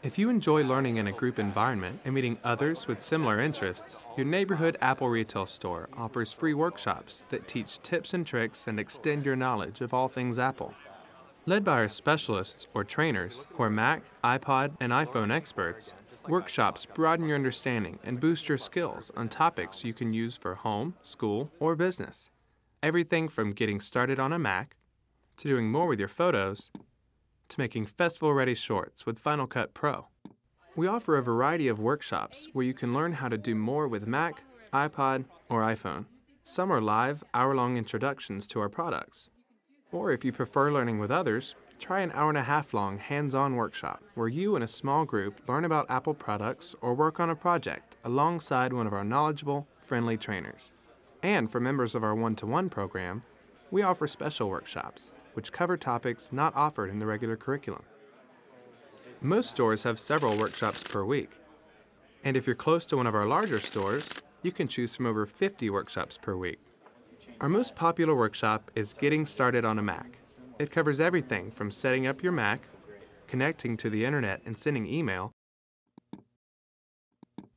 If you enjoy learning in a group environment and meeting others with similar interests, your neighborhood Apple retail store offers free workshops that teach tips and tricks and extend your knowledge of all things Apple. Led by our specialists or trainers who are Mac, iPod, and iPhone experts, workshops broaden your understanding and boost your skills on topics you can use for home, school, or business. Everything from getting started on a Mac to doing more with your photos to making festival ready shorts with Final Cut Pro. We offer a variety of workshops where you can learn how to do more with Mac, iPod, or iPhone. Some are live, hour long introductions to our products. Or if you prefer learning with others, try an hour and a half long hands on workshop where you and a small group learn about Apple products or work on a project alongside one of our knowledgeable, friendly trainers. And for members of our one to one program, we offer special workshops which cover topics not offered in the regular curriculum. Most stores have several workshops per week. And if you're close to one of our larger stores, you can choose from over 50 workshops per week. Our most popular workshop is Getting Started on a Mac. It covers everything from setting up your Mac, connecting to the internet and sending email,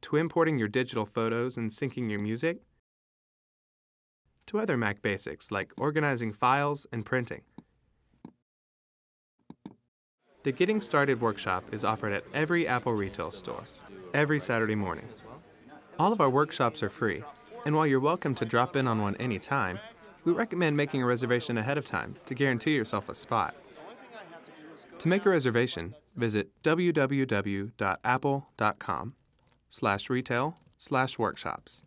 to importing your digital photos and syncing your music, to other Mac basics like organizing files and printing. The Getting Started workshop is offered at every Apple retail store, every Saturday morning. All of our workshops are free, and while you're welcome to drop in on one anytime, we recommend making a reservation ahead of time to guarantee yourself a spot. To make a reservation, visit www.apple.com slash retail slash workshops.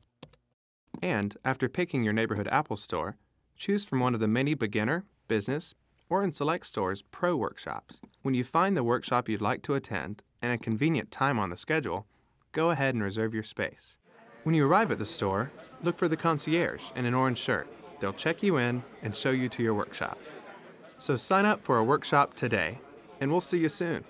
And after picking your neighborhood Apple store, choose from one of the many beginner, business, or in select stores, pro workshops. When you find the workshop you'd like to attend and a convenient time on the schedule, go ahead and reserve your space. When you arrive at the store, look for the concierge in an orange shirt. They'll check you in and show you to your workshop. So sign up for a workshop today, and we'll see you soon.